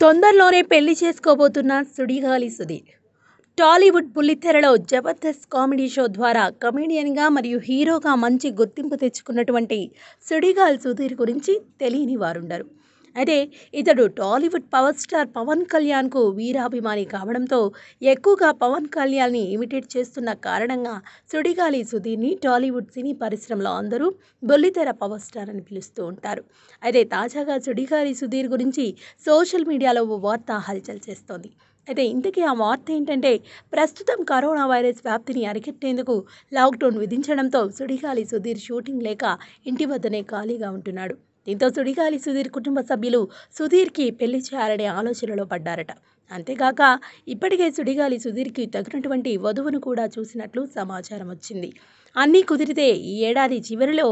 తొందరలోనే పెళ్ళి చేసుకోబోతున్న సుడిగాలి సుధీర్. టాలీవుడ్ బుల్లితెరలో జబర్దస్త్ కామెడీ షో ద్వారా కమెడియన్గా మరియు హీరోగా మంచి గుర్తింపు తెచ్చుకున్నటువంటి సుడిగాలి సుధీర్ గురించి తెలియని వారుండరు. అయితే ఇతడు టాలీవుడ్ పవర్ స్టార్ పవన్ కళ్యాణ్కు వీరాభిమాని కావడంతో ఎక్కువగా పవన్ కళ్యాణ్ని ఇమిటేట్ చేస్తున్న కారణంగా సుడిగాలి సుధీర్ని టాలీవుడ్ సినీ పరిశ్రమలో అందరూ బొల్లితెర పవర్ స్టార్ అని పిలుస్తూ ఉంటారు. అయితే తాజాగా సుడిగాలి సుధీర్ గురించి సోషల్ మీడియాలో ఓ వార్త హల్చల్ చేస్తోంది. అయితే ఇంతకీ ఆ వార్త ఏంటంటే ప్రస్తుతం కరోనా వైరస్ వ్యాప్తిని అరికట్టేందుకు లాక్డౌన్ విధించడంతో సుడిగాలి సుధీర్ షూటింగ్ లేక ఇంటి వద్దనే ఖాళీగా ఉంటున్నాడు. దీంతో సుడిగాలి సుధీర్ కుటుంబ సభ్యులు సుధీర్కి పెళ్ళి చేయాలనే ఆలోచనలో పడ్డారట. అంతేగాక ఇప్పటికే సుడిగాలి సుధీర్కి తగినటువంటి వధువును కూడా చూసినట్లు సమాచారం వచ్చింది. అన్నీ కుదిరితే ఈ ఏడాది చివరిలో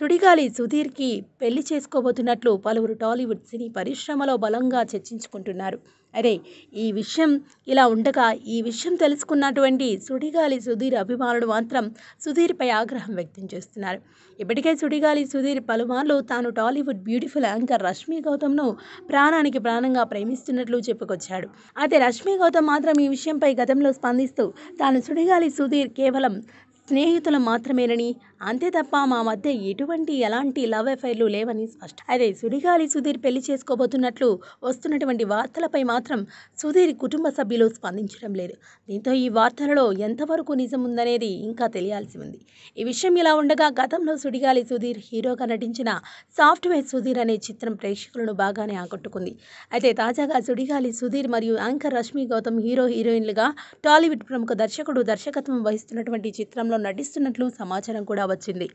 సుడిగాలి సుధీర్కి పెళ్ళి చేసుకోబోతున్నట్లు పలువురు టాలీవుడ్ సినీ పరిశ్రమలో బలంగా చర్చించుకుంటున్నారు. అరే ఈ విషయం ఇలా ఉండగా ఈ విషయం తెలుసుకున్నటువంటి సుడిగాలి సుధీర్ అభిమానులు మాత్రం సుధీర్పై ఆగ్రహం వ్యక్తం చేస్తున్నారు. ఇప్పటికే సుడిగాలి సుధీర్ పలుమార్లు తాను టాలీవుడ్ బ్యూటిఫుల్ యాంకర్ రష్మి గౌతమ్ను ప్రాణానికి ప్రాణంగా ప్రేమిస్తున్నట్లు చెప్పుకొచ్చాడు. అయితే రష్మి గౌతమ్ మాత్రం ఈ విషయంపై గతంలో స్పందిస్తూ తాను సుడిగాలి సుధీర్ కేవలం స్నేహితులు మాత్రమేనని? అంతే తప్ప మా మధ్య ఎటువంటి ఎలాంటి లవ్ అఫైర్లు లేవని స్పష్టం అయితే సుడిగాలి సుధీర్ పెళ్ళి చేసుకోబోతున్నట్లు వస్తున్నటువంటి వార్తలపై మాత్రం సుధీర్ కుటుంబ సభ్యులు స్పందించడం లేదు. దీంతో ఈ వార్తలలో ఎంతవరకు నిజం ఉందనేది ఇంకా తెలియాల్సి ఉంది. ఈ విషయం ఇలా ఉండగా గతంలో సుడిగాలి సుధీర్ హీరోగా నటించిన సాఫ్ట్వేర్ సుధీర్ అనే చిత్రం ప్రేక్షకులను బాగానే ఆకట్టుకుంది. అయితే తాజాగా సుడిగాలి సుధీర్ మరియు యాంకర్ రష్మి గౌతమ్ హీరో హీరోయిన్లుగా టాలీవుడ్ ప్రముఖ దర్శకుడు దర్శకత్వం వహిస్తున్నటువంటి చిత్రంలో నటిస్తున్నట్లు సమాచారం కూడా వచ్చింది.